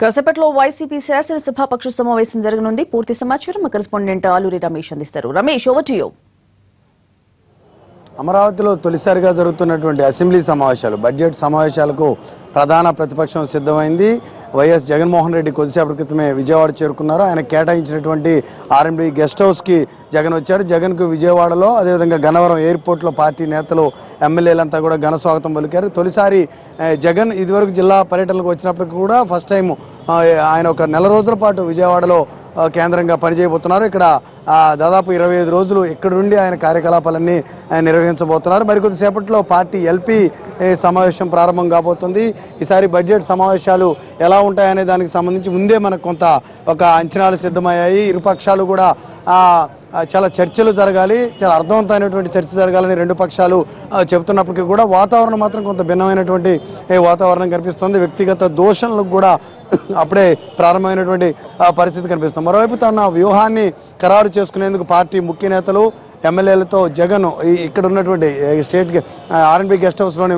కాసేపట్లో వైసీపీ శాసనసభాపక్ష సమావేశం జరగనుంది. పూర్తి సమాచారం మా కరెస్పాండెంట్ ఆలూరి రమేష్ అందిస్తారు. రమేష్ ఓవర్ టు అమరావతిలో తొలిసారిగా జరుగుతున్నటువంటి అసెంబ్లీ సమావేశాలు బడ్జెట్ సమావేశాలకు ప్రధాన ప్రతిపక్షం సిద్ధమైంది. వైఎస్ జగన్మోహన్ రెడ్డి కొద్దిసేపటి క్రితమే విజయవాడ చేరుకున్నారు. ఆయన కేటాయించినటువంటి ఆర్ఎండి గెస్ట్ హౌస్కి జగన్ వచ్చారు. జగన్కు విజయవాడలో అదేవిధంగా గన్నవరం ఎయిర్పోర్ట్లో పార్టీ నేతలు ఎమ్మెల్యేలంతా కూడా ఘన స్వాగతం పలికారు. తొలిసారి జగన్ ఇదివరకు జిల్లా పర్యటనకు వచ్చినప్పటికీ కూడా ఫస్ట్ టైం ఆయన ఒక నెల రోజుల పాటు విజయవాడలో కేంద్రంగా పనిచేయబోతున్నారు. ఇక్కడ దాదాపు ఇరవై ఐదు రోజులు ఇక్కడ నుండి ఆయన కార్యకలాపాలన్నీ నిర్వహించబోతున్నారు. మరికొద్ది సేపట్లో పార్టీ ఎల్పీ సమావేశం ప్రారంభం కాబోతుంది. ఈసారి బడ్జెట్ సమావేశాలు ఎలా ఉంటాయనే దానికి సంబంధించి ముందే మనకు కొంత ఒక అంచనాలు సిద్ధమయ్యాయి. ఇరుపక్షాలు కూడా చాలా చర్చలు జరగాలి చాలా అర్థవంతమైనటువంటి చర్చ జరగాలని రెండు పక్షాలు చెబుతున్నప్పటికీ కూడా వాతావరణం మాత్రం కొంత భిన్నమైనటువంటి వాతావరణం కనిపిస్తుంది. వ్యక్తిగత దోషణలకు కూడా అప్పుడే ప్రారంభమైనటువంటి పరిస్థితి కనిపిస్తుంది. మరోవైపు తన వ్యూహాన్ని ఖరారు చేసుకునేందుకు పార్టీ ముఖ్య నేతలు ఎమ్మెల్యేలతో జగన్ ఇక్కడ ఉన్నటువంటి స్టేట్ ఆర్ఎన్బి గెస్ట్ హౌస్లోని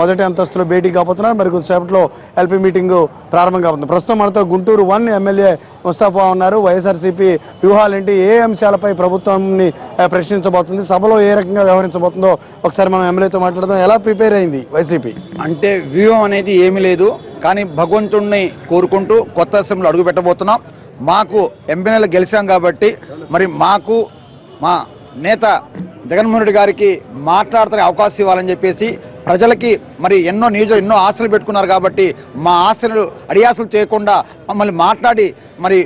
మొదటి అంతస్తులో భేటీ కాబోతున్నారు. మరి కొద్దిసేపట్లో ఎల్పీ మీటింగ్ ప్రారంభం కాబోతుంది. ప్రస్తుతం మనతో గుంటూరు వన్ ఎమ్మెల్యే ముస్తాఫా ఉన్నారు. వైఎస్ఆర్సీపీ వ్యూహాలేంటి ఏ అంశాలపై ప్రభుత్వాన్ని ప్రశ్నించబోతుంది? సభలో ఏ రకంగా వ్యవహరించబోతుందో ఒకసారి మనం ఎమ్మెల్యేతో మాట్లాడదాం. ఎలా ప్రిపేర్ అయింది వైసీపీ? అంటే వ్యూహం అనేది ఏమీ లేదు. కానీ భగవంతుణ్ణి కోరుకుంటూ కొత్త అసెంబ్లీ అడుగు పెట్టబోతున్నాం. మాకు ఎంపీనీలు గెలిచాం కాబట్టి మరి మాకు మా నేత జగన్మోహన్ రెడ్డి గారికి మాట్లాడతానే అవకాశం ఇవ్వాలని చెప్పేసి ప్రజలకి మరి ఎన్నో నియోజక ఎన్నో ఆశలు పెట్టుకున్నారు కాబట్టి మా ఆశలు అడియాసలు చేయకుండా మమ్మల్ని మాట్లాడి మరి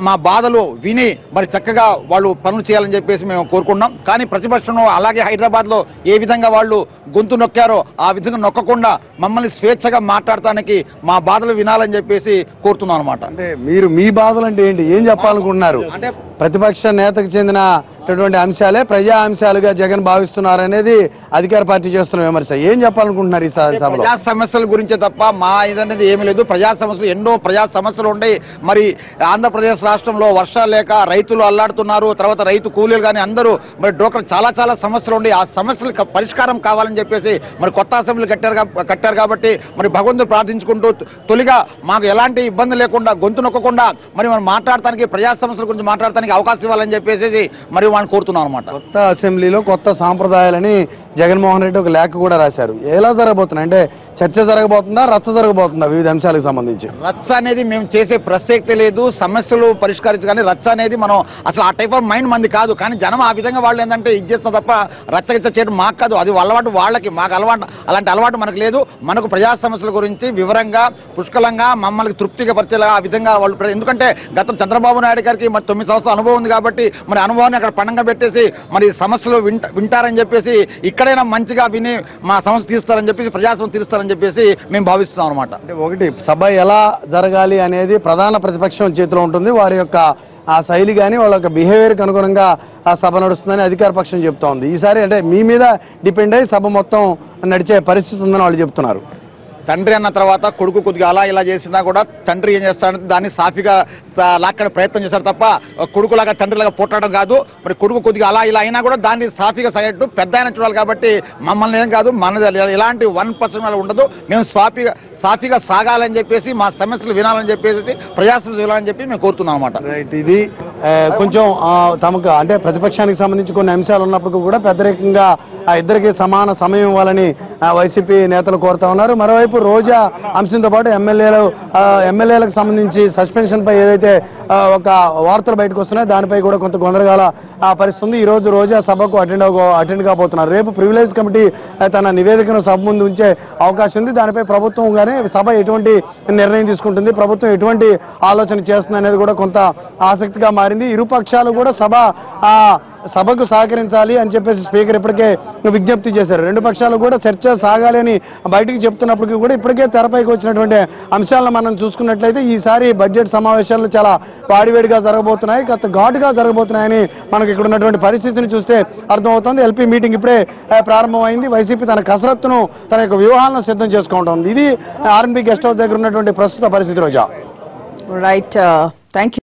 మా బాధలు విని మరి చక్కగా వాళ్ళు పనులు చేయాలని చెప్పేసి మేము కోరుకున్నాం కానీ ప్రతిపక్షంలో అలాగే హైదరాబాద్లో ఏ విధంగా వాళ్ళు గొంతు నొక్కారో ఆ విధంగా నొక్కకుండా మమ్మల్ని స్వేచ్ఛగా మాట్లాడటానికి మా బాధలు వినాలని చెప్పేసి కోరుతున్నాం అనమాట అంటే మీరు మీ బాధలు అంటే ఏంటి? ఏం చెప్పాలనుకుంటున్నారు? అంటే ప్రతిపక్ష నేతకు చెందినటువంటి అంశాలే ప్రజా అంశాలుగా జగన్ భావిస్తున్నారు అనేది అధికార పార్టీ చేస్తున్న విమర్శ. ఏం చెప్పాలనుకుంటున్నారు ఈ సభలో? ప్రజా సమస్యల గురించే తప్ప మా ఇదనేది ఏమీ లేదు. ప్రజా సమస్యలు ఎన్నో ప్రజా సమస్యలు ఉన్నాయి. మరి ఆంధ్రప్రదేశ్ రాష్ట్రంలో వర్షాలు లేక రైతులు అల్లాడుతున్నారు. తర్వాత రైతు కూలీలు కానీ అందరూ మరి డోక్రా చాలా చాలా సమస్యలు ఉన్నాయి. ఆ సమస్యలకు పరిష్కారం కావాలని చెప్పేసి మరి కొత్త అసెంబ్లీ కట్టారు కట్టారు కాబట్టి మరి భగవంతుడు ప్రార్థించుకుంటూ తొలిగా మాకు ఎలాంటి ఇబ్బంది లేకుండా గొంతు నొక్కకుండా మరి మనం మాట్లాడటానికి ప్రజా సమస్యల గురించి మాట్లాడటానికి అవకాశం ఇవ్వాలని చెప్పేసి మరి వాడిని కోరుతున్నాం అనమాట కొత్త అసెంబ్లీలో కొత్త సాంప్రదాయాలని జగన్మోహన్ రెడ్డి ఒక లేఖ కూడా రాశారు. ఎలా జరగబోతున్నాయి? అంటే చర్చ జరగబోతుందా రచ్చ జరగబోతుందా వివిధ అంశాలకు సంబంధించి? రచ్చ అనేది మేము చేసే ప్రసక్తి లేదు సమస్యలు పరిష్కరించు కానీ రచ్చ అనేది మనం అసలు ఆ టైప్ ఆఫ్ మైండ్ మంది కాదు. కానీ జనం ఆ విధంగా వాళ్ళు ఏంటంటే ఇది చేస్తున్నా తప్ప రచ్చగిచ్చ చేయడం మాకు కాదు. అది అలవాటు వాళ్ళకి మాకు అలవాటు అలాంటి అలవాటు మనకు లేదు. మనకు ప్రజా సమస్యల గురించి వివరంగా పుష్కలంగా మమ్మల్ని తృప్తిగా పరిచేలా ఆ విధంగా వాళ్ళు ఎందుకంటే గతం చంద్రబాబు నాయుడు గారికి మరి తొమ్మిది సంవత్సరాల అనుభవం ఉంది కాబట్టి మరి అనుభవాన్ని అక్కడ పణంగా పెట్టేసి మరి సమస్యలు వింట వింటారని చెప్పేసి ఇక్కడ ఎక్కడైనా మంచిగా విని మా సమస్య తీరుస్తారని చెప్పేసి ప్రజాస్వామ్యం తీరుస్తారని చెప్పేసి మేము భావిస్తున్నాం అనమాట అంటే ఒకటి సభ ఎలా జరగాలి అనేది ప్రధాన ప్రతిపక్షం చేతిలో ఉంటుంది. వారి యొక్క ఆ శైలి కానీ వాళ్ళ యొక్క బిహేవియర్కి అనుగుణంగా ఆ సభ నడుస్తుందని అధికార పక్షం చెప్తోంది ఈసారి అంటే మీ మీద డిపెండ్ అయ్యి సభ మొత్తం నడిచే పరిస్థితి ఉందని వాళ్ళు చెప్తున్నారు. తండ్రి అన్న తర్వాత కొడుకు కొద్దిగా అలా ఇలా చేసినా కూడా తండ్రి ఏం చేస్తాడంటే దాన్ని సాఫీగా లాక్కడే ప్రయత్నం చేస్తాడు తప్ప కొడుకులాగా తండ్రిలాగా పుట్టడం కాదు. మరి కొడుకు కొద్దిగా అలా ఇలా అయినా కూడా దాన్ని సాఫీగా సగట్టు పెద్ద ఆయన చూడాలి కాబట్టి మమ్మల్ని ఏం కాదు మన ఇలాంటి వన్ పర్సెంట్ ఉండదు. మేము సాఫీగా సాఫీగా సాగాలని చెప్పేసి మా సమస్యలు వినాలని చెప్పేసి ప్రజాస్వామ్యం వినాలని చెప్పి మేము కోరుతున్నాం అనమాట రైట్ ఇది కొంచెం తమకు అంటే ప్రతిపక్షానికి సంబంధించి కొన్ని అంశాలు ఉన్నప్పటికీ కూడా పెద్దరికంగా ఆ ఇద్దరికి సమాన సమయం ఇవ్వాలని వైసీపీ నేతలు కోరుతా ఉన్నారు. మరోవైపు రోజా అంశంతో పాటు ఎమ్మెల్యేలు ఎమ్మెల్యేలకు సంబంధించి సస్పెన్షన్ పై ఏదైతే ఒక వార్తలు బయటకు వస్తున్నాయో దానిపై కూడా కొంత గొందరగాల పరిస్థితి ఉంది ఈ రోజు రోజా సభకు అటెండ్ అటెండ్ కాబోతున్నారు రేపు ప్రివిలేజ్ కమిటీ తన నివేదికను సభ ముందు ఉంచే అవకాశం ఉంది. దానిపై ప్రభుత్వం కానీ సభ ఎటువంటి నిర్ణయం తీసుకుంటుంది? ప్రభుత్వం ఎటువంటి ఆలోచన చేస్తుంది అనేది కూడా కొంత ఆసక్తిగా మారింది. ఇరు పక్షాలు కూడా సభ సభకు సహకరించాలి అని చెప్పేసి స్పీకర్ ఇప్పటికే విజ్ఞప్తి చేశారు. రెండు పక్షాలు కూడా చర్చ సాగాలి అని బయటకు చెప్తున్నప్పటికీ కూడా ఇప్పటికే తెరపైకి వచ్చినటువంటి అంశాలను మనం చూసుకున్నట్లయితే ఈసారి బడ్జెట్ సమావేశాలు చాలా వాడివేడిగా జరగబోతున్నాయి కాస్త ఘాటుగా జరగబోతున్నాయని మనకి ఇక్కడ ఉన్నటువంటి పరిస్థితిని చూస్తే అర్థమవుతుంది. ఎల్పీ మీటింగ్ ఇప్పుడే ప్రారంభమైంది. వైసీపీ తన కసరత్తును తన యొక్క వ్యూహాలను సిద్ధం చేసుకుంటుంది. ఇది ఆర్ఎంపీ గెస్ట్ హౌస్ దగ్గర ఉన్నటువంటి ప్రస్తుత పరిస్థితి రోజా. Right thank uh,